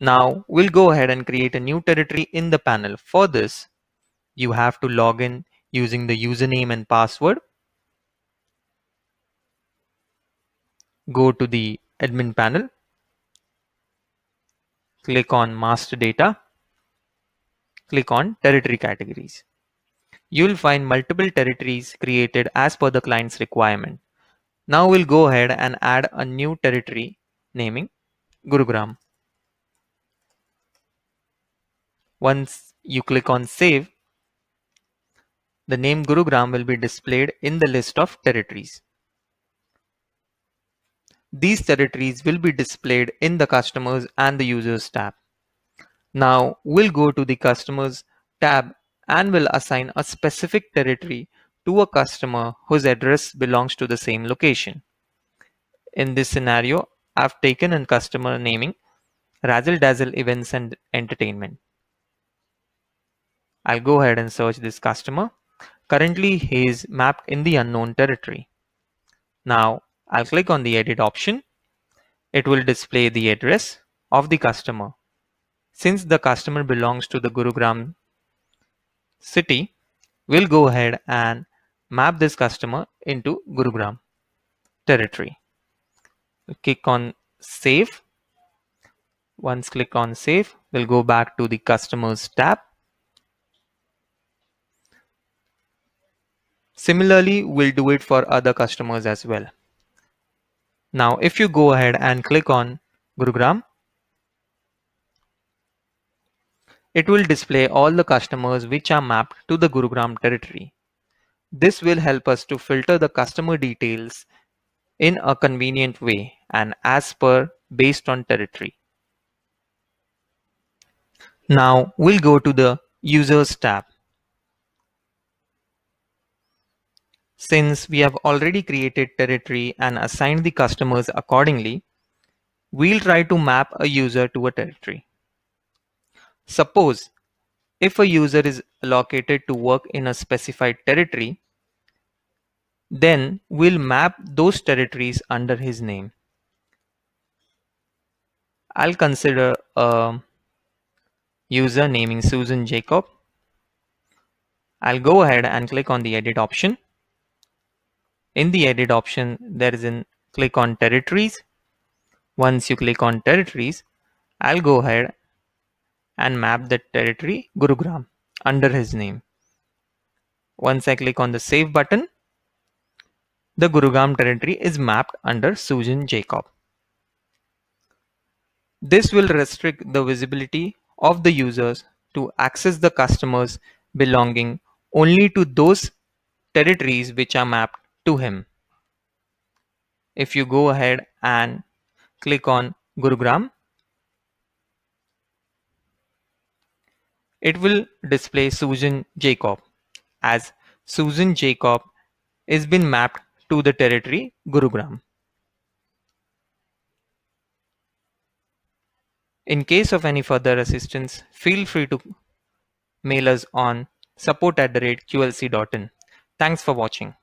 Now we'll go ahead and create a new territory in the panel. For this, you have to log in using the username and password. Go to the admin panel. Click on master data. Click on territory categories. You'll find multiple territories created as per the client's requirement. Now we'll go ahead and add a new territory naming Gurugram. Once you click on save, the name Gurugram will be displayed in the list of territories. These territories will be displayed in the customers and the users tab. Now we'll go to the customers tab and will assign a specific territory to a customer whose address belongs to the same location. In this scenario, I've taken a customer naming Razzle Dazzle Events and Entertainment. I'll go ahead and search this customer. Currently, he is mapped in the unknown territory. Now, I'll click on the edit option. It will display the address of the customer. Since the customer belongs to the Gurugram city, we'll go ahead and map this customer into Gurugram territory. Click on save. Once click on save, we'll go back to the customers tab. Similarly, we'll do it for other customers as well. Now, if you go ahead and click on Gurugram, it will display all the customers which are mapped to the Gurugram territory. This will help us to filter the customer details in a convenient way and as per based on territory. Now we'll go to the users tab. Since we have already created territory and assigned the customers accordingly, we'll try to map a user to a territory. Suppose if a user is allocated to work in a specified territory, then we'll map those territories under his name. I'll consider a user naming Susan Jacob. I'll go ahead and click on the edit option. In the edit option, there is an click on territories. Once you click on territories, I'll go ahead and map the territory Gurugram under his name. Once I click on the save button, the Gurugram territory is mapped under Susan Jacob. This will restrict the visibility of the users to access the customers belonging only to those territories which are mapped to him. If you go ahead and click on Gurugram, it will display Susan Jacob as Susan Jacob is been mapped to the territory Gurugram. In case of any further assistance, feel free to mail us on support at the rate qlc.in. Thanks for watching.